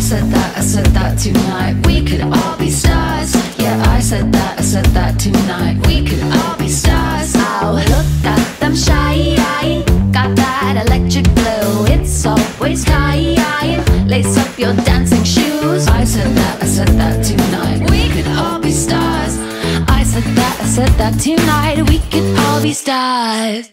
I said that, I said that tonight. We could all be stars. Yeah, I said that, I said that tonight. We could all be stars. Oh, look at them shine. Got that electric glow. It's always time. Lace up your dancing shoes. I said that, I said that tonight. We could all be stars. I said that, I said that tonight. We could all be stars.